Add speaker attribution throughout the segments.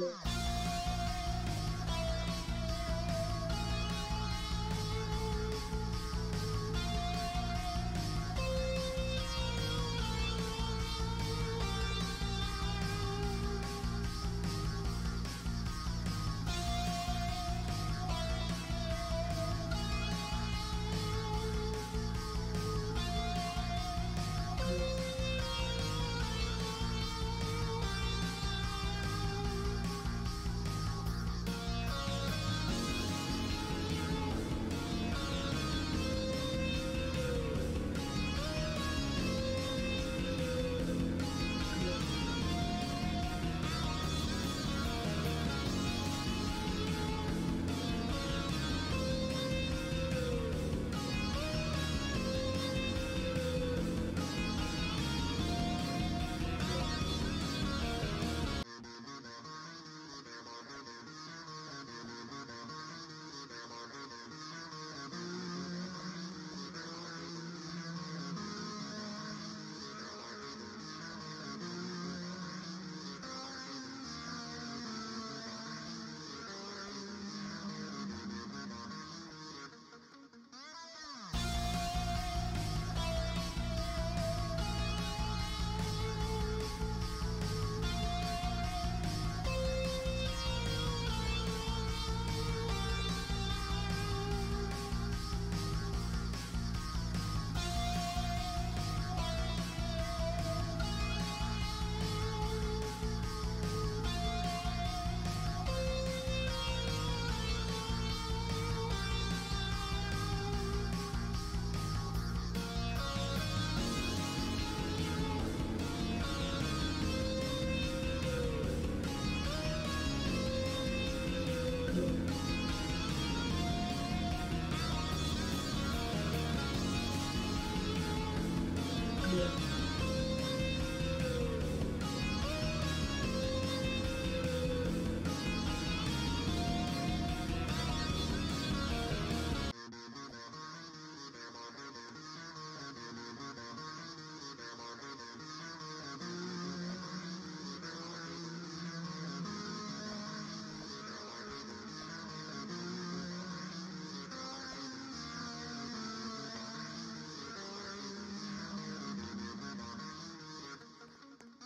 Speaker 1: you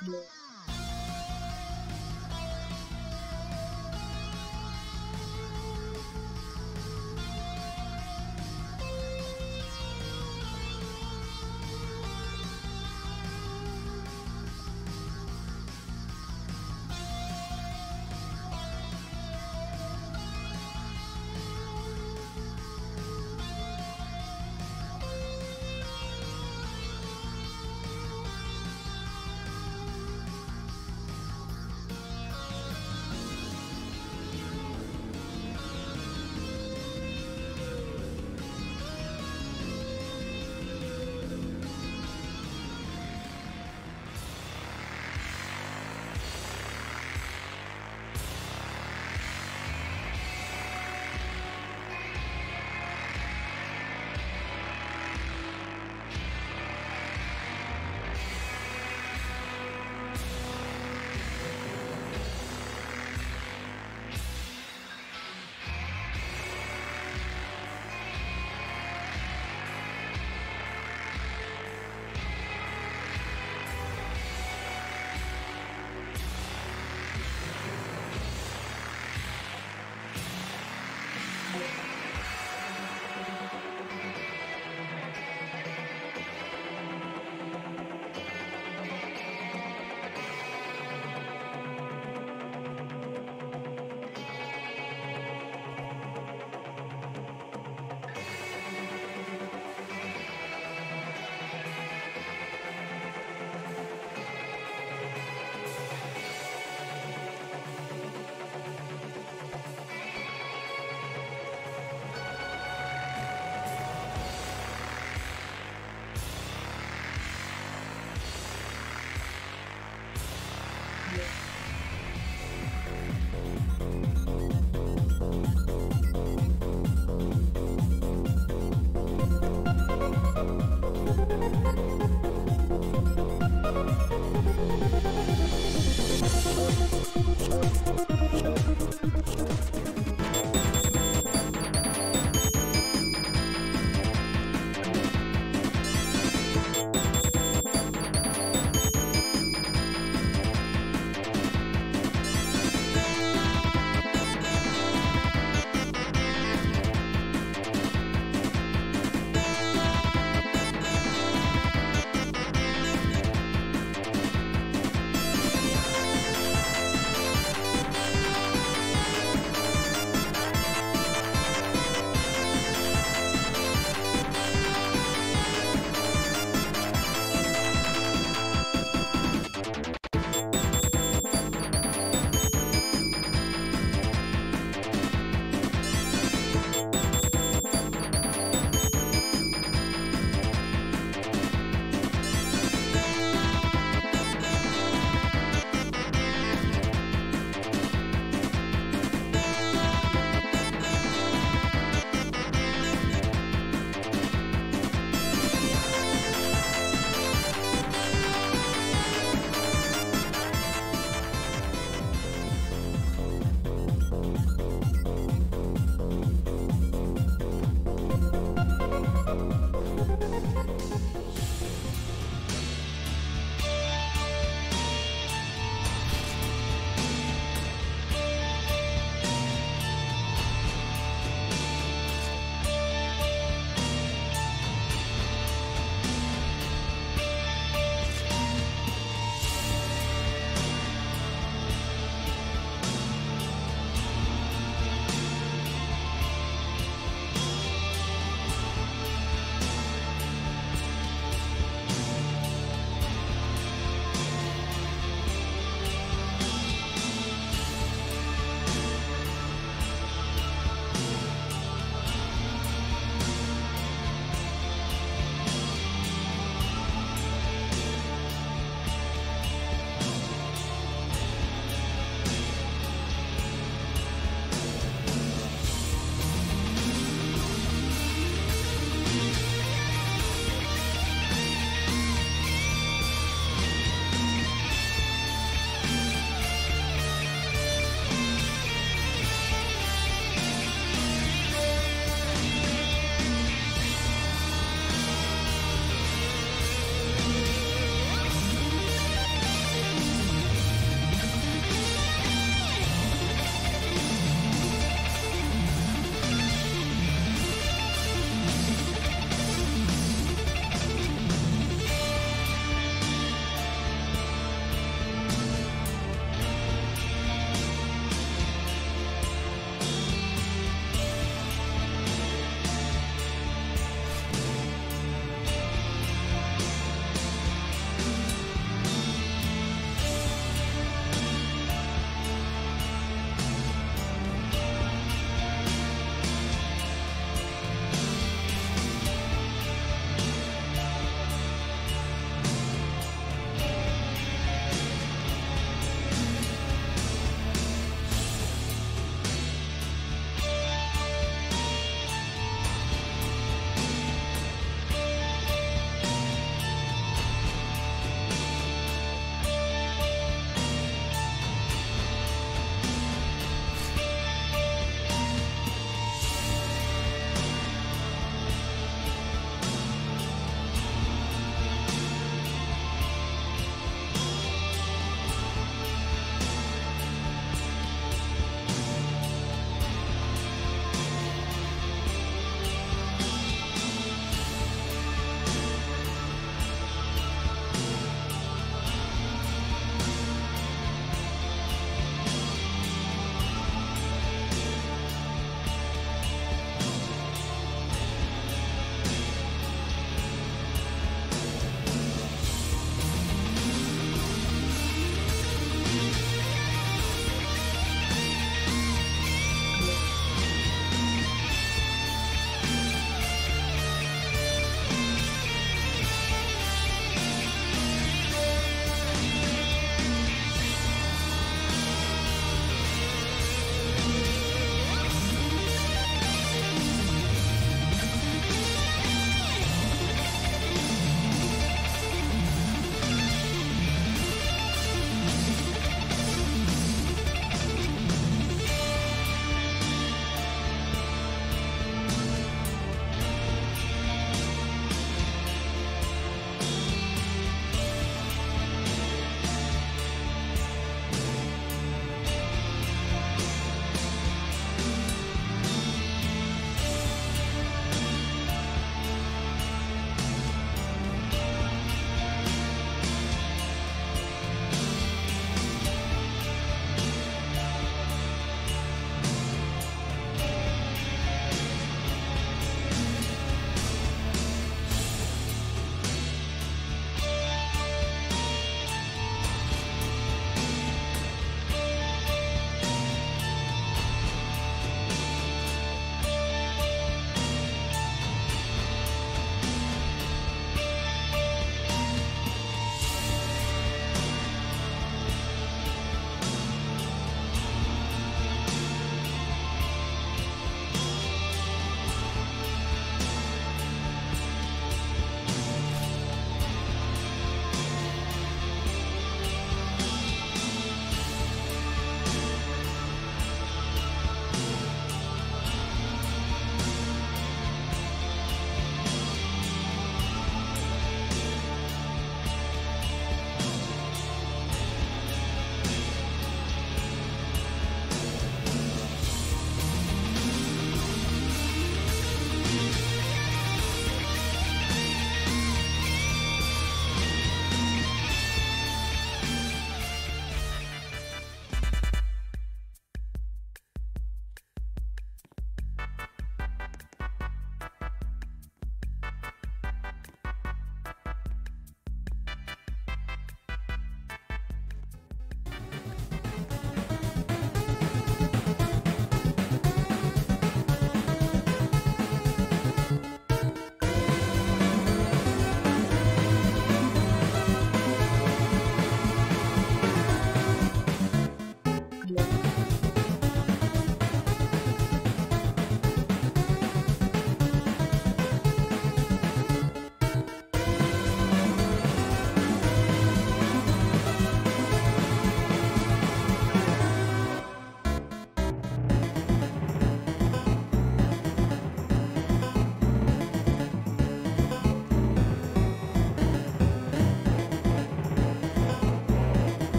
Speaker 1: Thank